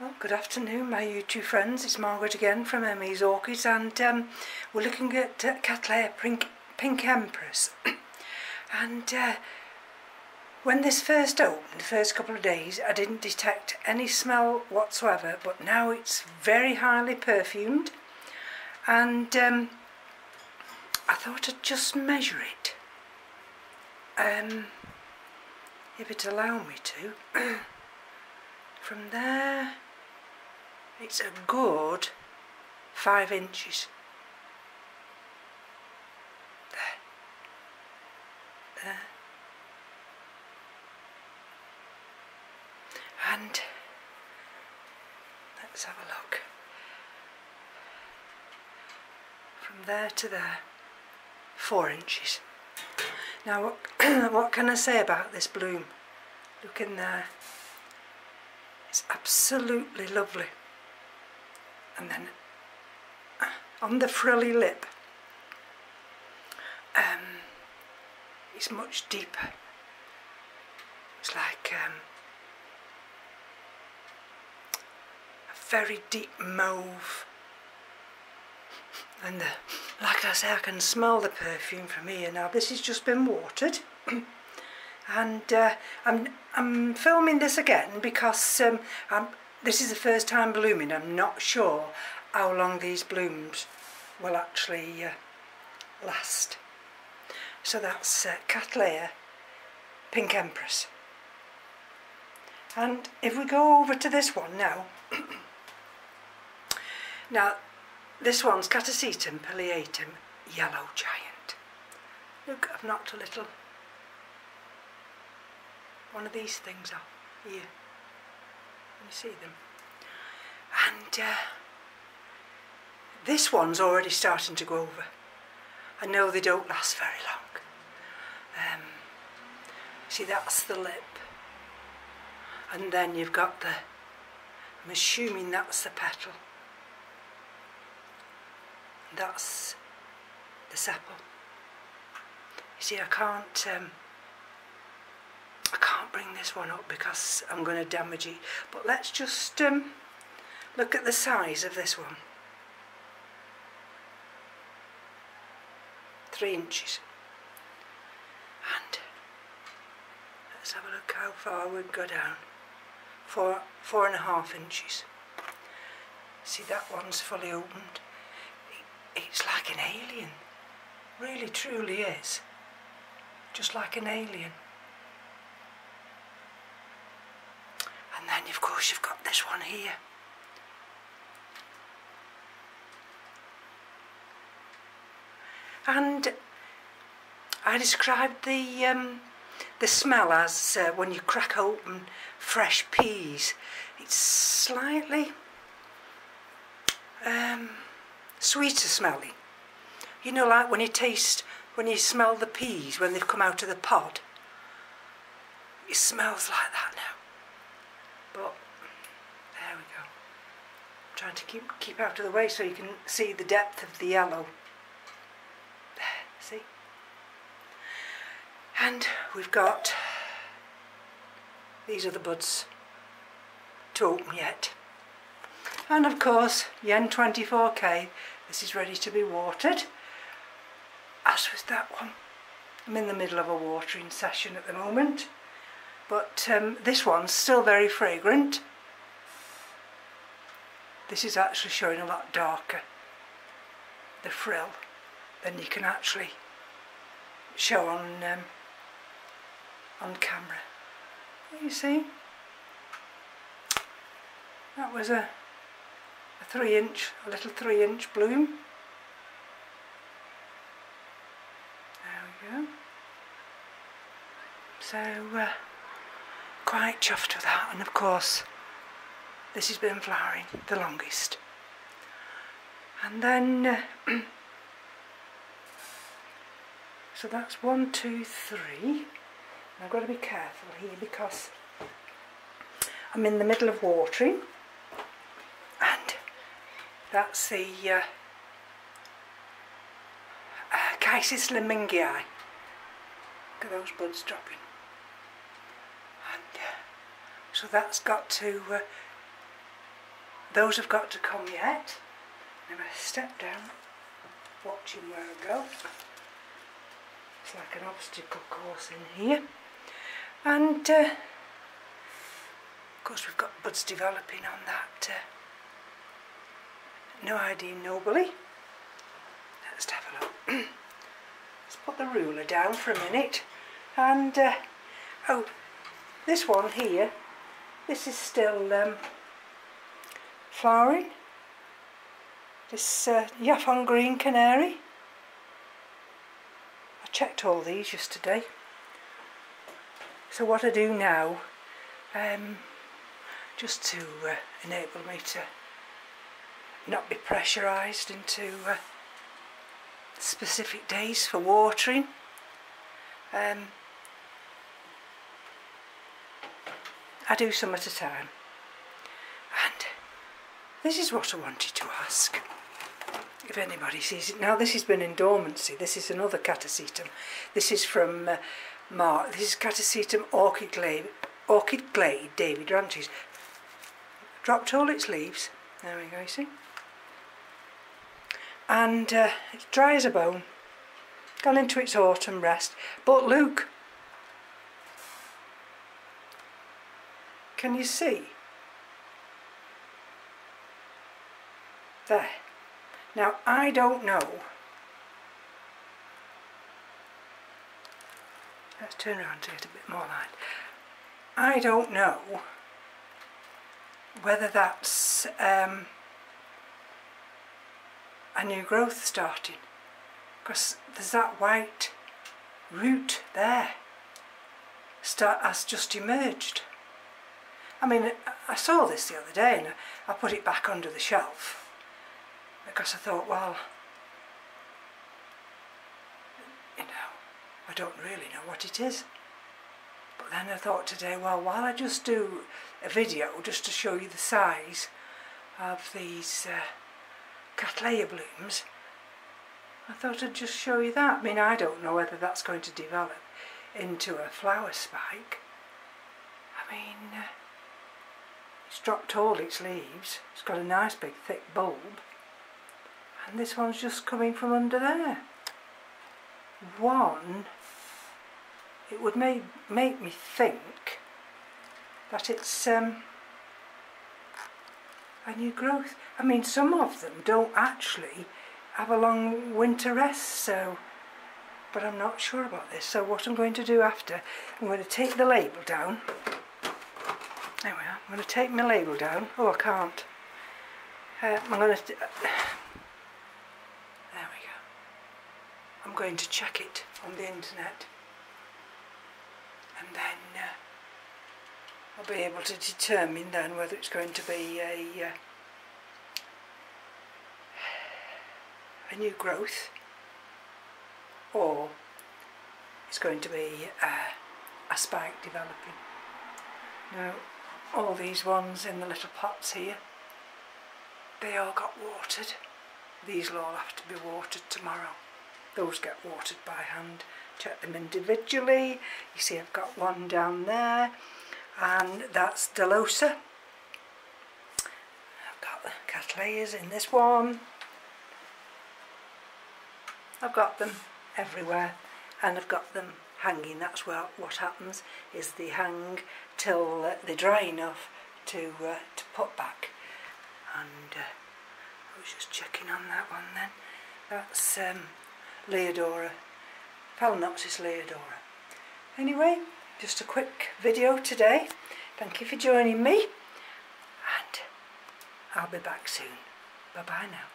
Well, good afternoon, my YouTube friends. It's Margaret again from Emmy's Orchids, and um, we're looking at uh, Cattleya Pink, Pink Empress. and uh, when this first opened, the first couple of days, I didn't detect any smell whatsoever, but now it's very highly perfumed. And um, I thought I'd just measure it. Um, if it allow me to. From there it's a good five inches. There. There. And let's have a look. From there to there, four inches. Now what, what can I say about this bloom? Look in there. It's absolutely lovely and then on the frilly lip um, it's much deeper. It's like um, a very deep mauve and the, like I say I can smell the perfume from here now. This has just been watered and uh, I'm, I'm filming this again because um, I'm this is the first time blooming. I'm not sure how long these blooms will actually uh, last. So that's uh, Cattleya Pink Empress. And if we go over to this one now, now this one's Catasetum pileatum Yellow Giant. Look, I've knocked a little one of these things off here you see them? And uh, this one's already starting to go over. I know they don't last very long. Um, see, that's the lip. And then you've got the, I'm assuming that's the petal. That's the sepal. You see, I can't, um, bring this one up because I'm going to damage it. But let's just um, look at the size of this one. Three inches. And let's have a look how far we go down. Four, four and a half inches. See that one's fully opened. It's like an alien. Really truly is. Just like an alien. And then of course you've got this one here. And I described the um, the smell as uh, when you crack open fresh peas. It's slightly um, sweeter smelling. You know, like when you taste, when you smell the peas when they've come out of the pod. It smells like that now. But there we go. To keep keep out of the way so you can see the depth of the yellow. See? And we've got these are the buds to open yet. And of course, Yen 24K, this is ready to be watered. As with that one. I'm in the middle of a watering session at the moment but um, this one's still very fragrant. This is actually showing a lot darker, the frill, than you can actually show on um, on camera. You see? That was a, a three inch, a little three inch bloom. There we go. So, uh, quite chuffed with that and of course this has been flowering the longest. And then uh, so that's one two three. I've got to be careful here because I'm in the middle of watering. And that's the uh, uh, Chysis Look at those buds dropping. So that's got to uh, those have got to come yet. I'm going to step down, watching where I go. It's like an obstacle course in here. And uh, of course we've got buds developing on that uh, No idea Nobly. Let's have a look. Let's put the ruler down for a minute. And, uh, oh, this one here, this is still um, flowering. This uh, Yaffon Green Canary. I checked all these yesterday. So what I do now, um, just to uh, enable me to not be pressurised into uh, specific days for watering. Um, I do some at a time. And this is what I wanted to ask. If anybody sees it. Now this has been in dormancy. This is another catasetum. This is from uh, Mark. This is catasetum orchid glade, orchid glade Davie Ranches. Dropped all its leaves. There we go, you see. And uh, it's dry as a bone. Gone into its autumn rest. But look, Can you see? There. Now I don't know. Let's turn around to get a bit more light. I don't know whether that's um, a new growth starting because there's that white root there start has just emerged. I mean, I saw this the other day and I put it back under the shelf because I thought, well, you know, I don't really know what it is. But then I thought today, well, while I just do a video just to show you the size of these uh, Cattleya blooms, I thought I'd just show you that. I mean, I don't know whether that's going to develop into a flower spike. I mean, uh, it's dropped all its leaves. It's got a nice big thick bulb. And this one's just coming from under there. One, it would make, make me think that it's um, a new growth. I mean, some of them don't actually have a long winter rest, so, but I'm not sure about this. So what I'm going to do after, I'm going to take the label down there we are. I'm going to take my label down. Oh, I can't. Uh, I'm going to... Uh, there we go. I'm going to check it on the internet. And then uh, I'll be able to determine then whether it's going to be a... Uh, a new growth or it's going to be uh, a spike developing. Now all these ones in the little pots here they all got watered these will all have to be watered tomorrow those get watered by hand check them individually. You see I've got one down there and that's Delosa. I've got the Cattleyas in this one. I've got them everywhere and I've got them hanging. That's where what happens is they hang till uh, they're dry enough to uh, to put back. And uh, I was just checking on that one then. That's um, Leodora. Phalaenopsis Leodora. Anyway just a quick video today. Thank you for joining me and I'll be back soon. Bye bye now